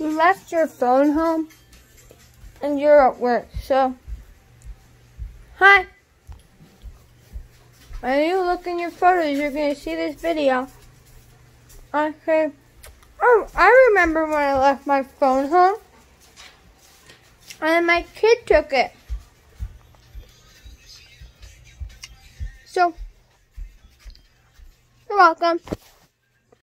you left your phone home and you're at work, so hi. When you look in your photos, you're gonna see this video. Okay. Oh, I remember when I left my phone home. And my kid took it. So, you're welcome.